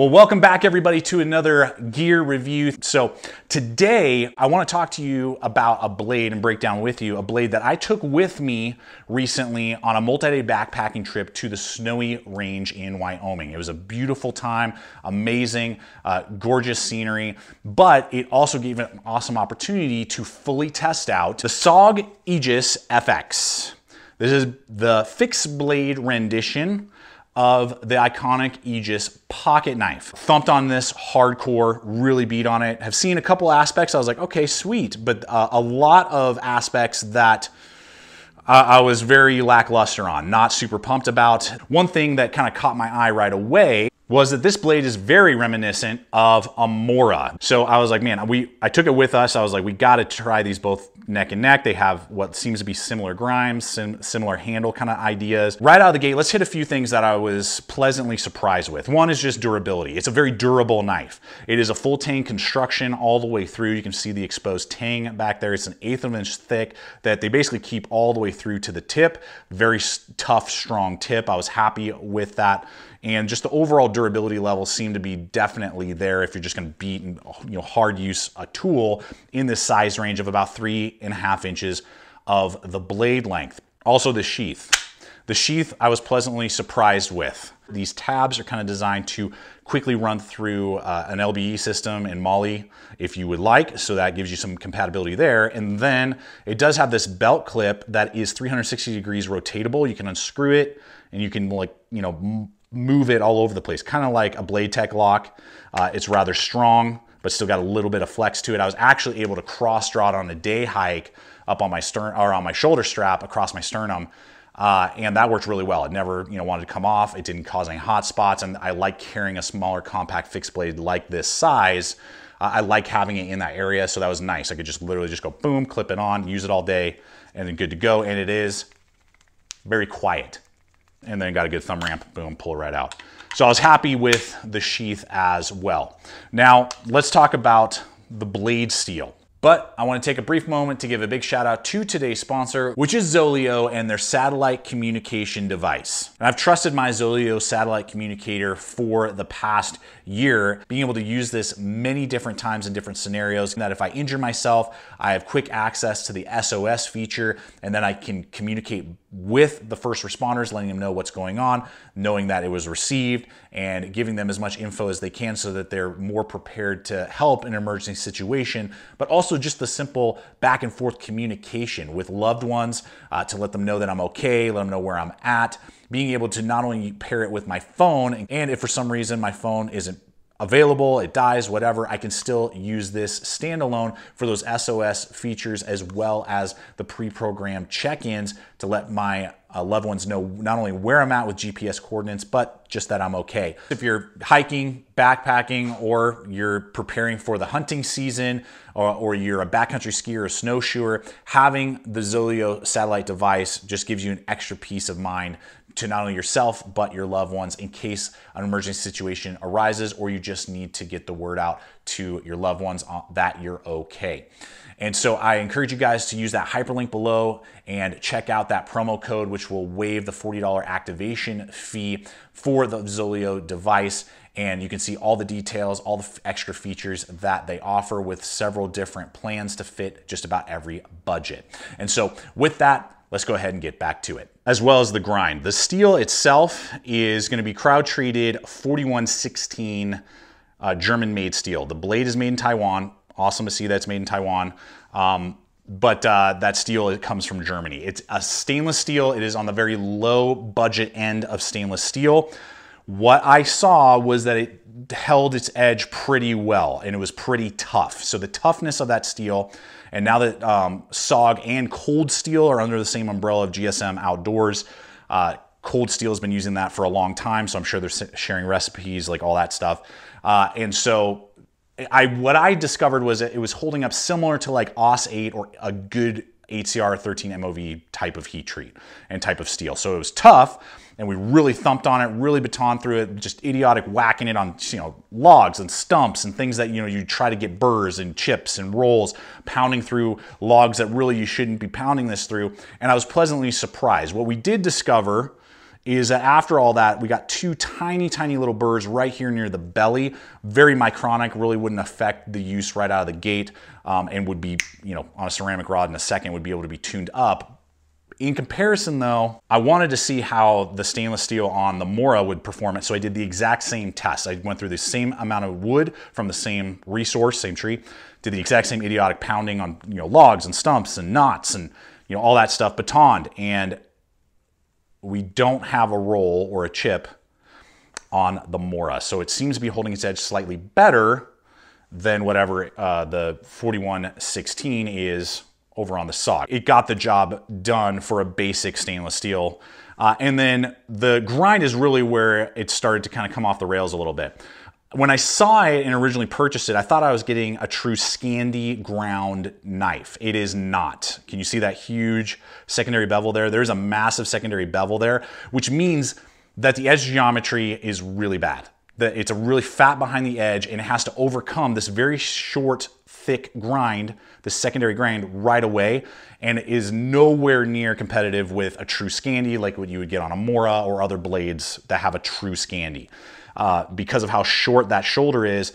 Well, welcome back everybody to another gear review. So today I want to talk to you about a blade and break down with you a blade that I took with me recently on a multi-day backpacking trip to the Snowy Range in Wyoming. It was a beautiful time, amazing, uh, gorgeous scenery, but it also gave an awesome opportunity to fully test out the SOG Aegis FX. This is the fixed blade rendition of the iconic Aegis pocket knife. Thumped on this hardcore, really beat on it. Have seen a couple aspects, I was like, okay, sweet, but uh, a lot of aspects that uh, I was very lackluster on, not super pumped about. One thing that kind of caught my eye right away was that this blade is very reminiscent of a Mora. So I was like, man, we I took it with us. I was like, we got to try these both neck and neck. They have what seems to be similar grinds, sim similar handle kind of ideas. Right out of the gate, let's hit a few things that I was pleasantly surprised with. One is just durability. It's a very durable knife. It is a full tang construction all the way through. You can see the exposed tang back there. It's an eighth of an inch thick that they basically keep all the way through to the tip. Very tough, strong tip. I was happy with that and just the overall durability level seem to be definitely there if you're just going to beat and you know hard use a tool in this size range of about three and a half inches of the blade length. Also the sheath. The sheath I was pleasantly surprised with. These tabs are kind of designed to quickly run through uh, an LBE system in MOLLE if you would like, so that gives you some compatibility there. And then it does have this belt clip that is 360 degrees rotatable. You can unscrew it and you can like, you know, move it all over the place, kind of like a Blade Tech lock. Uh, it's rather strong, but still got a little bit of flex to it. I was actually able to cross draw it on a day hike up on my stern or on my shoulder strap across my sternum. Uh, and that worked really well. It never, you know, wanted to come off. It didn't cause any hot spots, and I like carrying a smaller, compact fixed blade like this size. Uh, I like having it in that area, so that was nice. I could just literally just go boom, clip it on, use it all day, and then good to go. And it is very quiet and then got a good thumb ramp, boom, pull right out. So I was happy with the sheath as well. Now let's talk about the blade steel. But I want to take a brief moment to give a big shout out to today's sponsor, which is Zoleo and their satellite communication device. And I've trusted my Zoleo satellite communicator for the past year, being able to use this many different times in different scenarios. That if I injure myself, I have quick access to the SOS feature, and then I can communicate with the first responders, letting them know what's going on, knowing that it was received, and giving them as much info as they can so that they're more prepared to help in an emergency situation, but also just the simple back and forth communication with loved ones uh, to let them know that I'm okay, let them know where I'm at, being able to not only pair it with my phone, and if for some reason my phone isn't available, it dies, whatever, I can still use this standalone for those SOS features as well as the pre-programmed check-ins to let my uh, loved ones know not only where I'm at with GPS coordinates, but just that I'm okay. If you're hiking, backpacking, or you're preparing for the hunting season, or, or you're a backcountry skier or snowshoer, having the Zoleo satellite device just gives you an extra peace of mind to not only yourself, but your loved ones in case an emergency situation arises or you just need to get the word out to your loved ones uh, that you're okay. And so I encourage you guys to use that hyperlink below and check out that promo code, which will waive the $40 activation fee for the Zoleo device. And you can see all the details, all the extra features that they offer with several different plans to fit just about every budget. And so with that, let's go ahead and get back to it. As well as the grind. The steel itself is gonna be cryo treated 4116 uh, German made steel. The blade is made in Taiwan. Awesome to see that it's made in Taiwan. Um, but uh, that steel it comes from Germany. It's a stainless steel. It is on the very low budget end of stainless steel. What I saw was that it held its edge pretty well and it was pretty tough. So the toughness of that steel, and now that um, SOG and Cold Steel are under the same umbrella of GSM Outdoors, uh, Cold Steel has been using that for a long time, so I'm sure they're sharing recipes, like all that stuff. Uh, and so I what I discovered was it was holding up similar to like AUS 8 or a good 8Cr13MoV type of heat treat and type of steel. So it was tough, and we really thumped on it, really baton through it, just idiotic whacking it on you know logs and stumps and things that you know you try to get burrs and chips and rolls, pounding through logs that really you shouldn't be pounding this through. And I was pleasantly surprised. What we did discover is that after all that, we got two tiny, tiny little burrs right here near the belly. Very micronic, really wouldn't affect the use right out of the gate um, and would be, you know, on a ceramic rod in a second would be able to be tuned up. In comparison though, I wanted to see how the stainless steel on the Mora would perform it. So I did the exact same test. I went through the same amount of wood from the same resource, same tree, did the exact same idiotic pounding on you know logs and stumps and knots and you know all that stuff batoned. And we don't have a roll or a chip on the Mora. So it seems to be holding its edge slightly better than whatever uh, the 4116 is over on the SOG. It got the job done for a basic stainless steel. Uh, and then the grind is really where it started to kind of come off the rails a little bit. When I saw it and originally purchased it, I thought I was getting a true Scandi ground knife. It is not. Can you see that huge secondary bevel there? There's a massive secondary bevel there, which means that the edge geometry is really bad. That it's a really fat behind the edge and it has to overcome this very short, thick grind, the secondary grind right away, and is nowhere near competitive with a true Scandi like what you would get on a Mora or other blades that have a true Scandi uh, because of how short that shoulder is.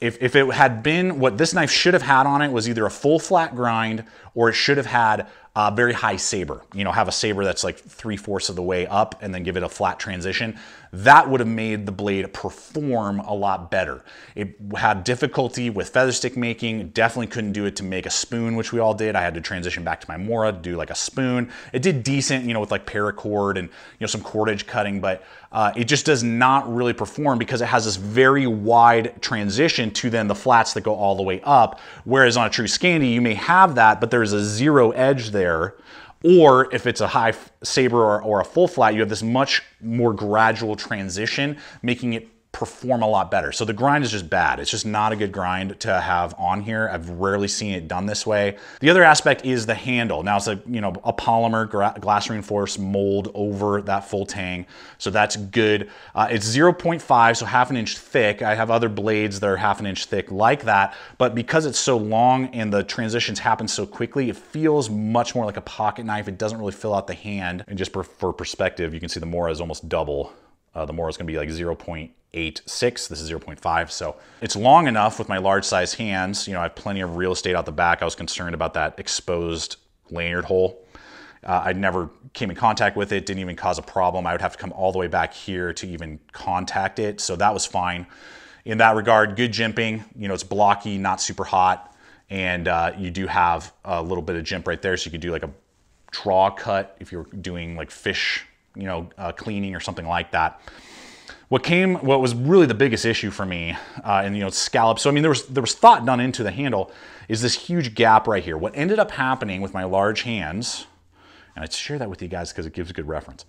If, if it had been what this knife should have had on it was either a full flat grind or it should have had a very high saber. You know, have a saber that's like three fourths of the way up and then give it a flat transition that would have made the blade perform a lot better. It had difficulty with feather stick making, definitely couldn't do it to make a spoon, which we all did. I had to transition back to my Mora to do like a spoon. It did decent, you know, with like paracord and, you know, some cordage cutting, but uh, it just does not really perform because it has this very wide transition to then the flats that go all the way up. Whereas on a true Scandi, you may have that, but there's a zero edge there or if it's a high saber or, or, a full flat, you have this much more gradual transition, making it perform a lot better. So the grind is just bad. It's just not a good grind to have on here. I've rarely seen it done this way. The other aspect is the handle. Now it's a, you know, a polymer glass reinforced mold over that full tang. So that's good. Uh, it's 0.5, so half an inch thick. I have other blades that are half an inch thick like that, but because it's so long and the transitions happen so quickly, it feels much more like a pocket knife. It doesn't really fill out the hand. And just for, for perspective, you can see the Mora is almost double. Uh, the Mora is gonna be like 0.86. This is 0.5. So it's long enough with my large size hands. You know, I have plenty of real estate out the back. I was concerned about that exposed lanyard hole. Uh, I never came in contact with it, didn't even cause a problem. I would have to come all the way back here to even contact it. So that was fine. In that regard, good jimping. You know, it's blocky, not super hot. And uh, you do have a little bit of jimp right there. So you could do like a draw cut if you're doing like fish, you know, uh, cleaning or something like that. What came, what was really the biggest issue for me, uh, and you know, scallop. So I mean, there was there was thought done into the handle. Is this huge gap right here? What ended up happening with my large hands, and I share that with you guys because it gives a good reference.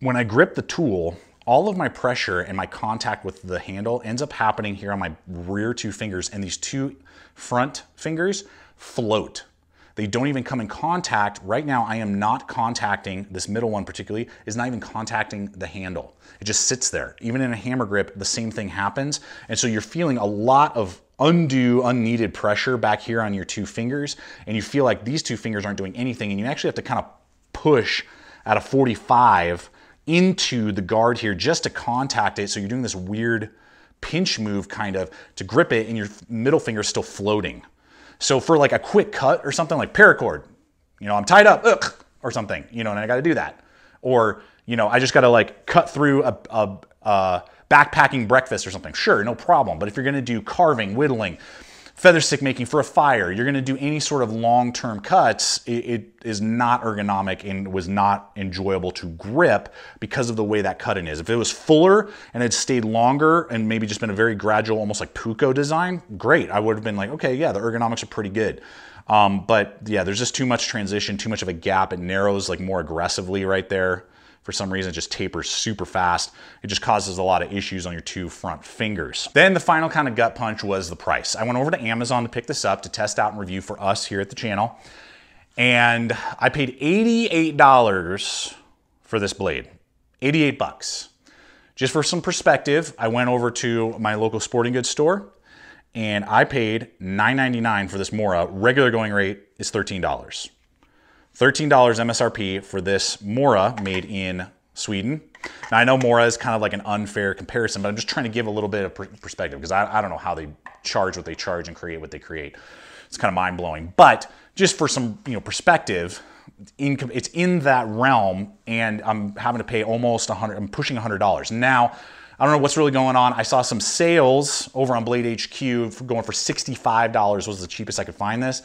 When I grip the tool, all of my pressure and my contact with the handle ends up happening here on my rear two fingers, and these two front fingers float they don't even come in contact. Right now, I am not contacting, this middle one particularly, is not even contacting the handle. It just sits there. Even in a hammer grip, the same thing happens. And so you're feeling a lot of undue, unneeded pressure back here on your two fingers. And you feel like these two fingers aren't doing anything. And you actually have to kind of push at a 45 into the guard here just to contact it. So you're doing this weird pinch move kind of to grip it and your middle finger is still floating. So for like a quick cut or something like paracord, you know, I'm tied up ugh, or something, you know, and I got to do that. Or, you know, I just got to like cut through a, a, a backpacking breakfast or something. Sure, no problem. But if you're going to do carving, whittling, feather stick making for a fire, you're gonna do any sort of long-term cuts, it, it is not ergonomic and was not enjoyable to grip because of the way that cutting is. If it was fuller and it stayed longer and maybe just been a very gradual, almost like Puukko design, great. I would have been like, okay, yeah, the ergonomics are pretty good. Um, but yeah, there's just too much transition, too much of a gap. It narrows like more aggressively right there for some reason it just tapers super fast. It just causes a lot of issues on your two front fingers. Then the final kind of gut punch was the price. I went over to Amazon to pick this up to test out and review for us here at the channel. And I paid $88 for this blade, 88 bucks. Just for some perspective, I went over to my local sporting goods store and I paid $9.99 for this Mora. Regular going rate is $13. $13 MSRP for this Mora made in Sweden. Now I know Mora is kind of like an unfair comparison, but I'm just trying to give a little bit of perspective because I, I don't know how they charge what they charge and create what they create. It's kind of mind blowing. But just for some you know perspective, income it's in that realm, and I'm having to pay almost 100. I'm pushing 100 dollars now. I don't know what's really going on. I saw some sales over on Blade HQ going for $65 was the cheapest I could find this.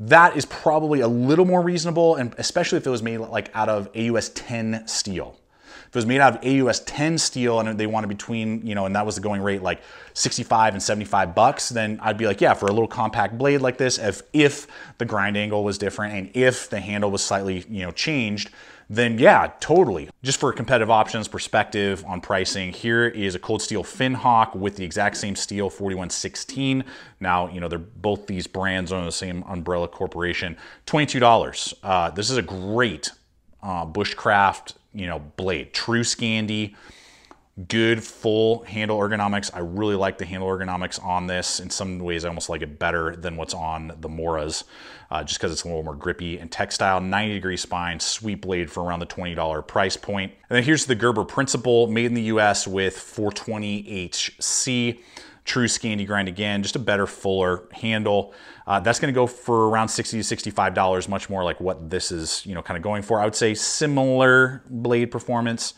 That is probably a little more reasonable, and especially if it was made like out of AUS 10 steel. If it was made out of AUS 10 steel and they wanted between, you know, and that was the going rate like 65 and 75 bucks, then I'd be like, yeah, for a little compact blade like this, if, if the grind angle was different and if the handle was slightly, you know, changed, then yeah, totally. Just for a competitive options perspective on pricing, here is a cold steel Finn Hawk with the exact same steel, 4116. Now, you know, they're both these brands under the same umbrella corporation. $22. Uh, this is a great uh, bushcraft you know, blade. True Scandi, good full handle ergonomics. I really like the handle ergonomics on this. In some ways, I almost like it better than what's on the Moras, uh, just because it's a little more grippy and textile. 90 degree spine, sweep blade for around the $20 price point. And then here's the Gerber Principle, made in the US with 420HC. True Scandi grind again, just a better, fuller handle. Uh, that's going to go for around 60 to 65 dollars, much more like what this is, you know, kind of going for. I would say similar blade performance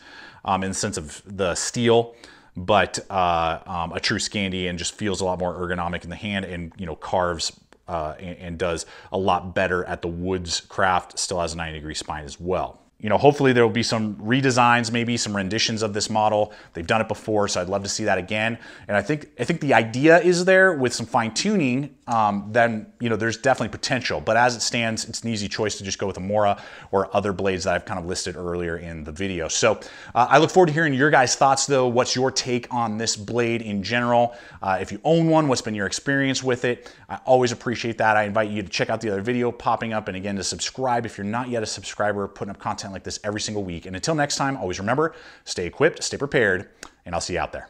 um, in the sense of the steel, but uh, um, a true Scandi and just feels a lot more ergonomic in the hand and you know carves uh, and, and, does a lot better at the woods craft. Still has a 90 degree spine as well you know, hopefully there will be some redesigns, maybe some renditions of this model. They've done it before, so I'd love to see that again. And I think I think the idea is there with some fine tuning. Um, then you know, there's definitely potential. But as it stands, it's an easy choice to just go with a Mora or other blades that I've kind of listed earlier in the video. So uh, I look forward to hearing your guys' thoughts, though. What's your take on this blade in general? Uh, if you own one, what's been your experience with it? I always appreciate that. I invite you to check out the other video popping up, and again to subscribe if you're not yet a subscriber. Putting up content content like this every single week. And until next time, always remember, stay equipped, stay prepared, and I'll see you out there.